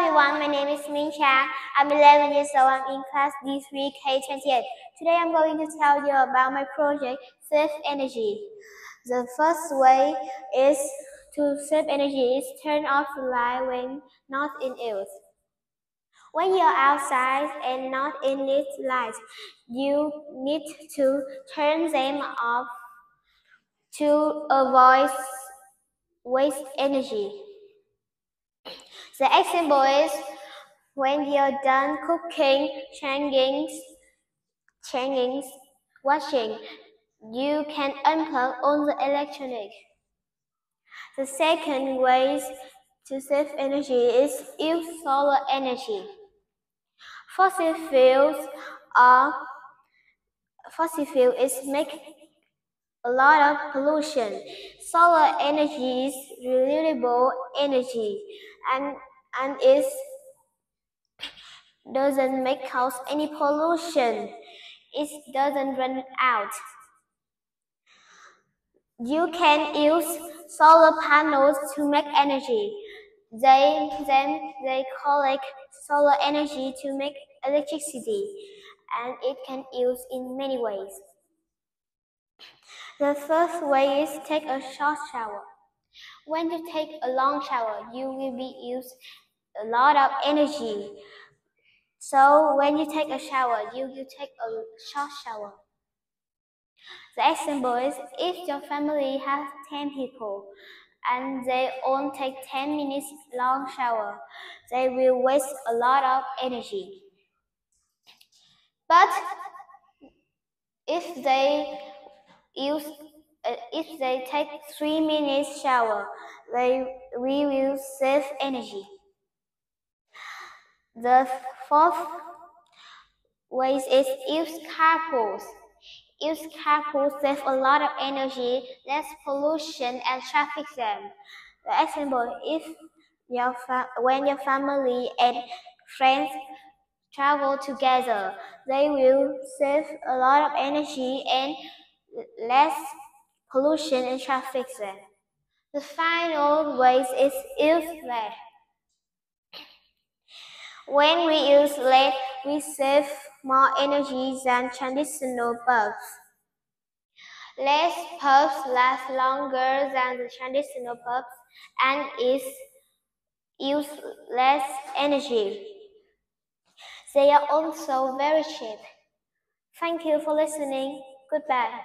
everyone, my name is Minh Trang. I'm 11 years old. I'm in class D3 K28. Today I'm going to tell you about my project, Save Energy. The first way is to save energy is turn off the light when not in use. When you're outside and not in lit light, you need to turn them off to avoid waste energy. The example is when you're done cooking, changing, changing, washing, you can unplug all the electronic. The second way to save energy is use solar energy. Fossil fuels are fossil fuel is make a lot of pollution. Solar energy is renewable energy and and it doesn't make cause any pollution. It doesn't run out. You can use solar panels to make energy. They then they collect solar energy to make electricity, and it can use in many ways. The first way is take a short shower. When you take a long shower, you will be used a lot of energy. So when you take a shower, you will take a short shower. The example is if your family has 10 people and they all take 10 minutes long shower, they will waste a lot of energy. But if they use if they take 3 minutes shower, they we will save energy. The fourth way is use carpools. Use carpools save a lot of energy, less pollution, and traffic jam. The example, if your when your family and friends travel together, they will save a lot of energy and less pollution and traffic jam. The final way is LED. When we use LED, we save more energy than traditional bulbs. LED bulbs last longer than the traditional bulbs and is use less energy. They are also very cheap. Thank you for listening. Goodbye.